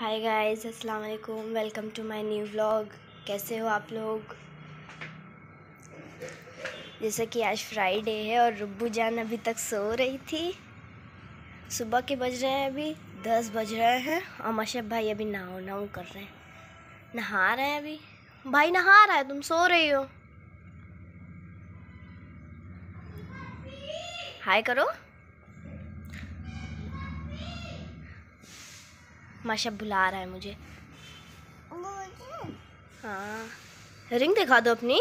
हाय guys अस्सलाम वालेकुम welcome to my new vlog कैसे हो आप लोग? जैसे कि आज फ्राइडे है और रुब्बू जान अभी तक सो रही थी। सुबह के बज रहे हैं अभी, दस बज रहे हैं और मशब भाई अभी नहाओ नहाओ कर रहे हैं। नहा रहे हैं अभी। भाई नहा रहा है, तुम सो रही हो। हाय करो। माशा बुला रहा है मुझे। हाँ। रिंग दिखा दो अपनी।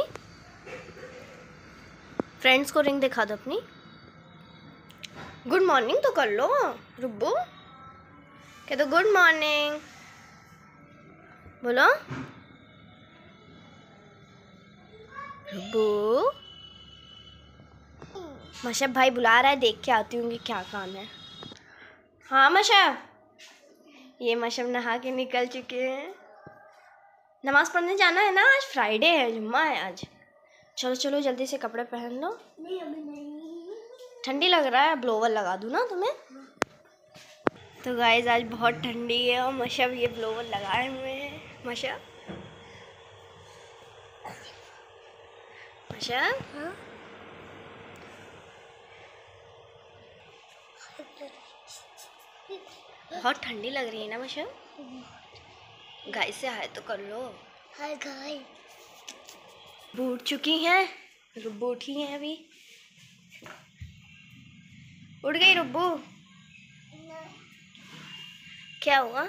फ्रेंड्स को रिंग दिखा दो अपनी। गुड मॉर्निंग तो कर लो रुब्बू। कह दो गुड मॉर्निंग बोलो। रुब्बू। मशब भाई बुला रहा है देख के आती हूँ कि क्या काम है। हाँ मशब ये मशब नहा के निकल चुके हैं। नमाज़ पढ़ने जाना है ना? आज फ्राइडे है, जुम्मा है आज। चलो चलो, जल्दी से कपड़े पहन लो। ठंडी लग रहा है ब्लोवर लगा दूँ ना तुम्हें? तो गाइज़ आज बहुत ठंडी है और मशब ये ब्लोवर लगाए हुए हैं। मशब मशब हाँ? बहुत ठंडी लग रही है ना मशब गाय से हाय तो कर लो। हाय गाय। बूट चुकी हैं रुब्बू उठी हैं अभी। उठ गई रुब्बू? क्या हुआ?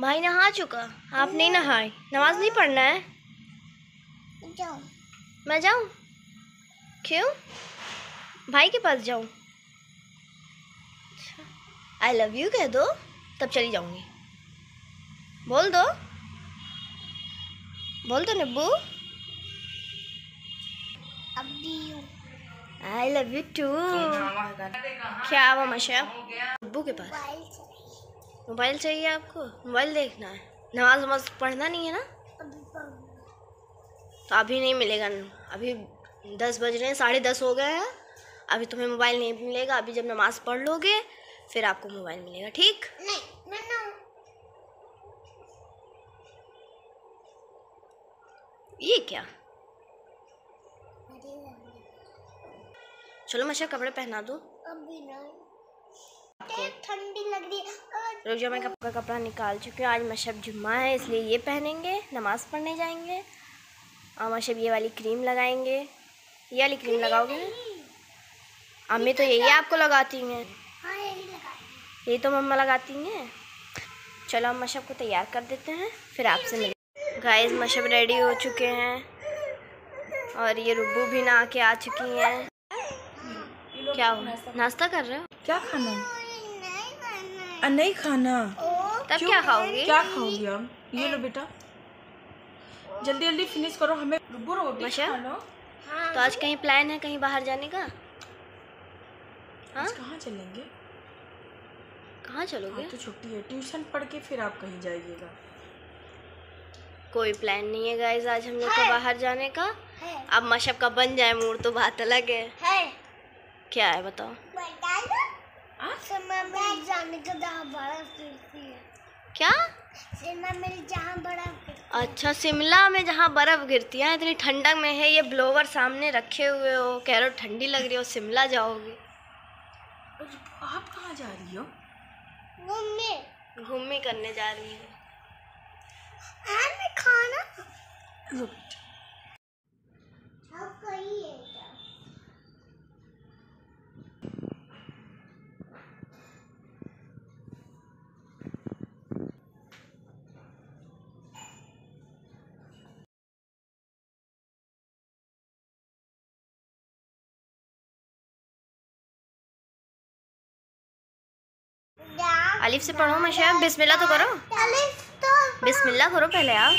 भाई नहा चुका। आप नहीं नहाए नमाज़ नहीं पढ़ना है? जाओ मैं जाऊँ? क्यों? भाई के पास जाऊँ? आई लव यू कह दो तब चली जाऊँगी। बोल दो। बोल दो निब्बू। आई लव यू टू क्या हुआ मशा? अब्बू के पास। मोबाइल चाहिए। आपको? मोबाइल देखना है। नमाज़ वमाज पढ़ना नहीं है ना? तो अभी नहीं मिलेगा अभी दस बज रहे हैं साढ़े दस हो गए हैं। अभी तुम्हें मोबाइल नहीं मिलेगा। अभी जब नमाज़ पढ़ लोगे फिर आपको मोबाइल मिलेगा ठीक? नहीं ये क्या? चलो मशा कपड़े पहना दो। अभी नहीं ते ठंडी लग रही है। रुक जाओ मैं कप का कपड़ा निकाल चुकी हूँ। आज मशब जुम्मा है इसलिए ये पहनेंगे नमाज़ पढ़ने जाएँगे। और मशब ये वाली क्रीम लगाएँगे। ये वाली क्रीम लगाओगे? अम्मी तो यही आपको लगाती हैं। यही तो मम्मा लगाती हैं। चलो हम मशब को तैयार कर देते हैं फिर आपसे मिल गाइस मशब रेडी हो चुके हैं। और ये रुब्बू भी नहा के आ चुकी हैं। क्या हुआ? नाश्ता कर रहे हो? क्या खाना? नहीं नहीं खाना। तब क्या खाओगे? क्या खाओगे हम? ये लो बेटा। जल्दी जल्दी फिनिश करो हमें रुबो रोटी मशा? खा लो हाँ। तो आज कहीं प्लान है कहीं बाहर जाने का? हाँ? कहाँ चलेंगे? कहाँ चलोगे? तो छुट्टी है। ट्यूशन पढ़ के फिर आप कहीं जाइएगा। कोई प्लान नहीं है गाइस आज हम लोग को बाहर जाने का। अब मशब का बन जाए मूड तो बात अलग है। है। क्या है बताओ? है क्या? जहाँ बर्फ़ अच्छा शिमला में जहाँ बर्फ़ गिरती है इतनी ठंडक में है ये ब्लोवर सामने रखे हुए हो कह रहे हो ठंडी लग रही हो शिमला जाओगे। आप कहाँ जा रही हो? मम्मी घूमने करने जा रही है। हाँ खाना। अलिफ से पढ़ो मशब बिस्मिल्लाह तो करो। अलिफ तो बिस्मिल्लाह करो पहले आप।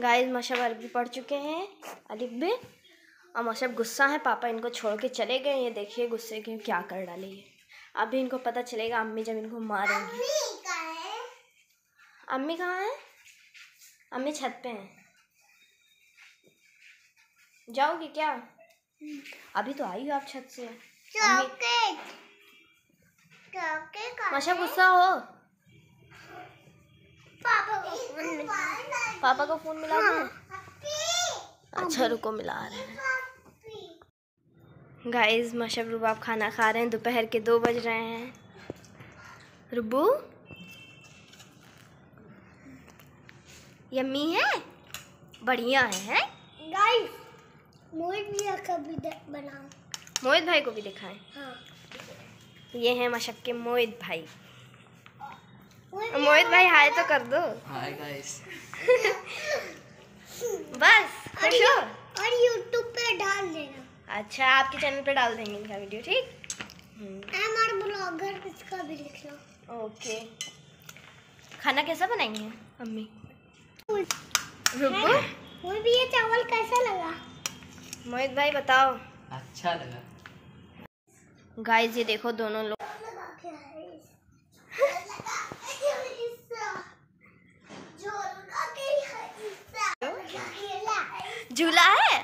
गाइस मशब अरबी पढ़ चुके हैं अलिफ भी। और मशब गुस्सा है पापा इनको छोड़ के चले गए ये देखिए गुस्से के क्या कर डाले ये। अभी इनको पता चलेगा अम्मी जब इनको मारेंगी। अम्मी कहाँ है? अम्मी छत पे हैं। जाओगी क्या? अभी तो आई हो आप छत से। मशा गुस्सा हो। पापा को फ़ोन मिला। पापा को फ़ोन मिला दो अच्छा रुको मिला रहे हैं। गाइस मशब रुबाब खाना खा रहे हैं। दोपहर के दो बज रहे हैं। रुबू? यम्मी है? बढ़िया है, है? गाइस मोहित भी बनाओ मोहित भाई को भी दिखाएँ। हाँ। ये हैं मशब के मोहित भाई। मोहित भाई हाय तो कर दो। हाय गाइस बस खुश हो? और यूट्यूब पे डाल देना। अच्छा आपके चैनल पे डाल देंगे इनका वीडियो ठीक? हम्म, एम आर ब्लॉगर इसका भी लिख लो। ओके। खाना कैसा बनाएँगे अम्मी रुबू मोहित भी ये चावल कैसा लगा? मोहित भाई बताओ। अच्छा लगा। गाइस ये देखो दोनों लोग। है झूला है?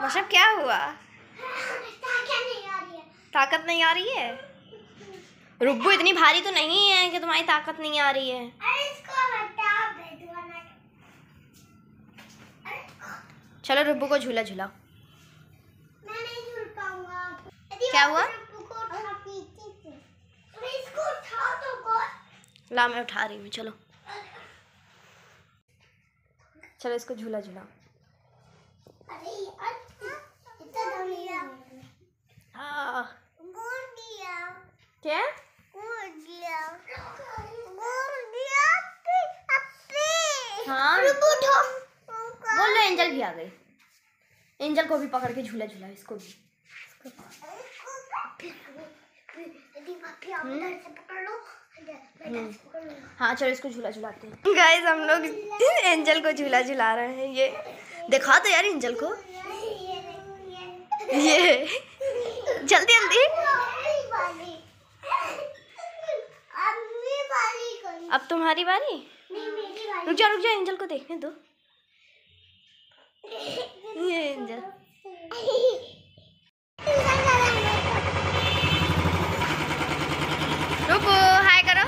मतलब क्या हुआ? ताकत नहीं आ रही है? ताकत नहीं आ रही है रुब्बू इतनी भारी तो नहीं है कि तुम्हारी ताकत नहीं आ रही है अरे इसको हटा दे दो ना चलो रुब्बू को झूला झूल क्या हुआ? तो ला मैं उठा रही हूँ चलो। चलो इसको झूला इतना दम नहीं है। क्या? हाँ। बोल लो एंजल भी आ गई एंजल को भी पकड़ के झूला झूला इसको भी। यदि माफ़ी आप इधर से पकड़ लो इधर मैं इधर से पकड़ लूँगा हाँ चलो इसको झूला झुलाते हैं। गाइस हम लोग एंजल को झूला झुला रहे हैं ये दिखा दो यार एंजल को। ये। जल्दी जल्दी। अब तुम्हारी बारी। नहीं मेरी वाली रुक जाओ रुक जाओ एंजल को देखने दो। रुको हाय करो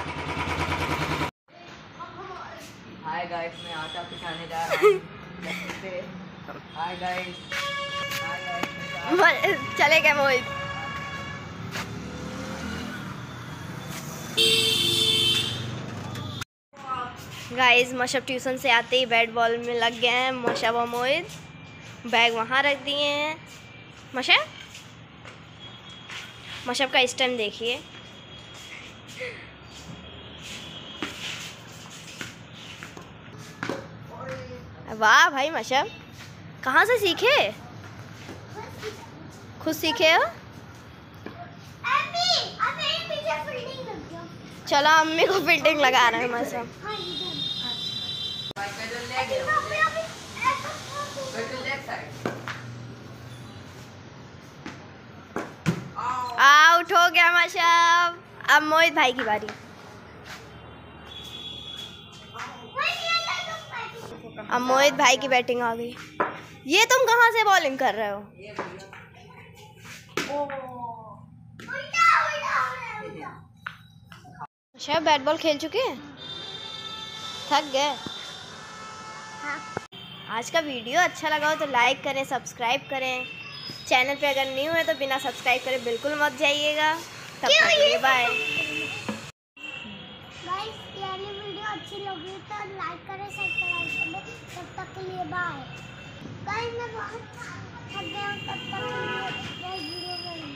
हाय गाइस मैं आटा पिसाने जा रहा हूँ। हाय गाइस चले गए मोहित गाइस मशब ट्यूशन से आते ही बैट बॉल में लग गए हैं मशब और मोहित। बैग वहाँ रख दिए हैं। मशब? मशब का इस टाइम देखिए। वाह भाई मशब कहाँ से सीखे? खुद सीखे हो? चलो अम्मी को फील्डिंग लगा रहे हैं मशब। Leg, leg side. आउट हो गया मशब अब मोहित भाई की बारी। अब मोहित भाई की बैटिंग आ गई। ये तुम कहाँ से बॉलिंग कर रहे हो? मशब बैट बॉल खेल चुके हैं? थक गए। आज का वीडियो अच्छा लगा हो तो लाइक करें सब्सक्राइब करें। चैनल पे अगर न्यू है तो बिना सब्सक्राइब करे बिल्कुल मत जाइएगा। तब तक के लिए बाय अच्छी लगी तो लाइक करें सब्सक्राइब करें। तब तक के लिए बाय गाइस मैं बहुत थक गया हूँ तब तक के लिए वीडियो में मिलते